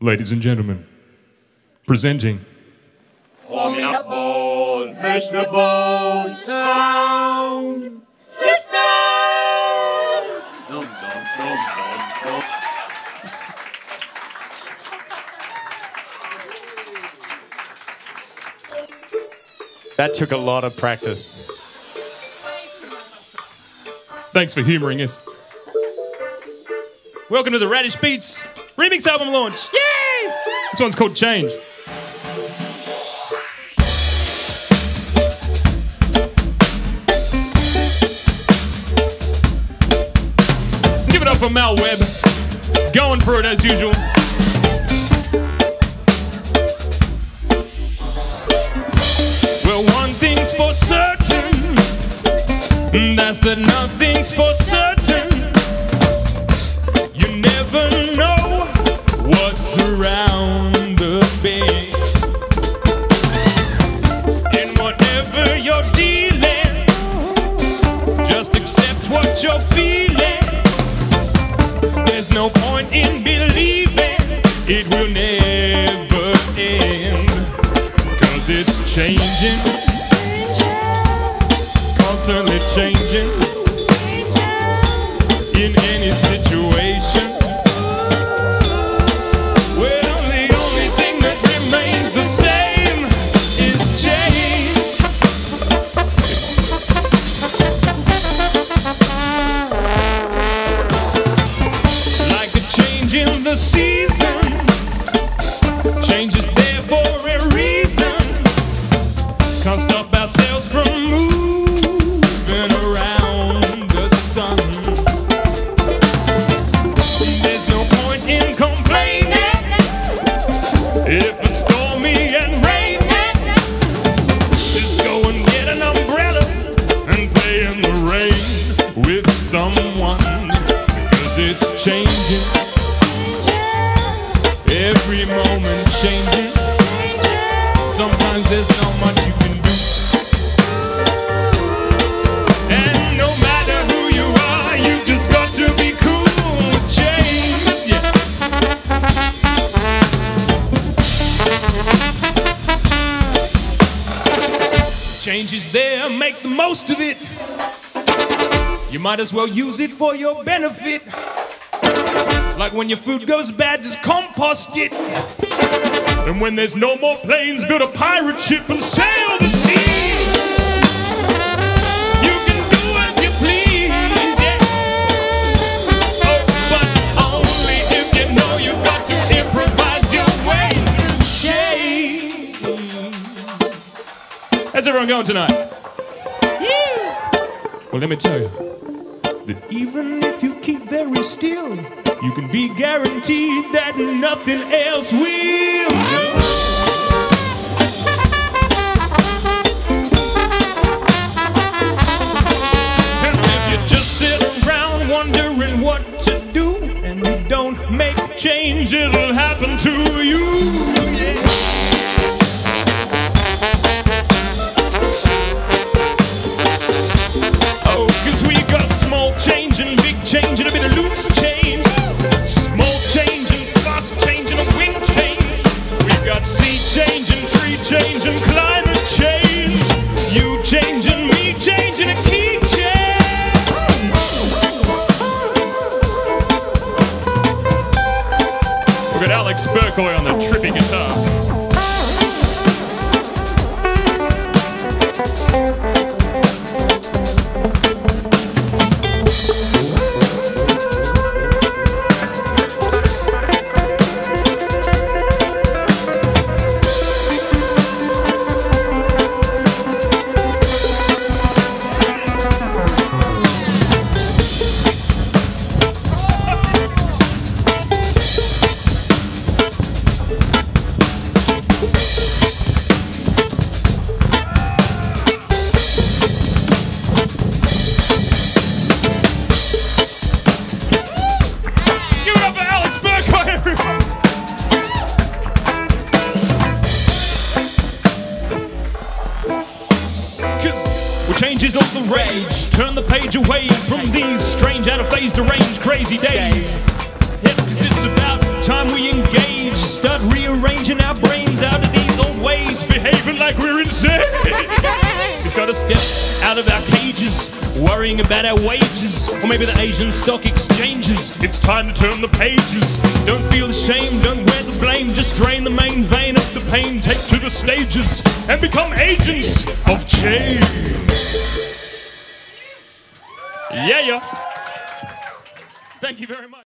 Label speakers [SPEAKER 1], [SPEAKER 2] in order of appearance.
[SPEAKER 1] Ladies and gentlemen, presenting
[SPEAKER 2] Formidable vegetable sound system. Dum, dum, dum, dum, dum.
[SPEAKER 3] That took a lot of practice.
[SPEAKER 1] Thanks for humoring us. Welcome to the Radish Beets remix album launch. Yay! This one's called Change. Give it up for Mal Webb. Going for it as usual. Well, one thing's for certain. That's that nothing's for it will never end. Cause it's changing, constantly changing in any situation. Can't stop ourselves from moving around the sun. There's no point in complaining if it's stormy and. Just go and get an umbrella and play in the rain with it's changing. Every moment changing. Sometimes there's not Change is there, make the most of it. You might as well use it for your benefit. Like when your food goes bad, just compost it. And when there's no more planes, build a pirate ship and sail the sea. Everyone going tonight? Well, let me tell you that even if you keep very still, you can be guaranteed that nothing else will. And if you just sit around wondering what to do and you don't make change, it'll happen to you. Tree climate change. You change and me change and. Look at Alex on the trippy guitar. Cause Well, change is all the rage. Turn the page away from these strange, out of phase, deranged, crazy days. Yeah, 'cause it's about time we engage. Start rearranging our brains out of these old ways, behaving like we're insane. We've got to step out of our cages, worrying about our wages, or maybe the Asian stock exchanges. It's time to turn the pages. Don't feel ashamed, don't wear the blame, just drain the main vein of the pain, take the stages, and become agents of change. Yeah, yeah. Thank you very much.